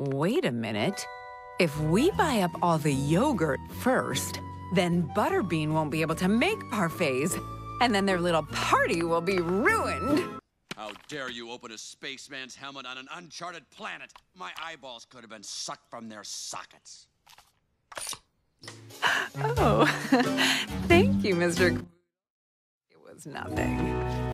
Wait a minute. If we buy up all the yogurt first, then Butterbean won't be able to make parfaits, and then their little party will be ruined. How dare you open a spaceman's helmet on an uncharted planet? My eyeballs could have been sucked from their sockets. Oh, thank you, Mr. It was nothing.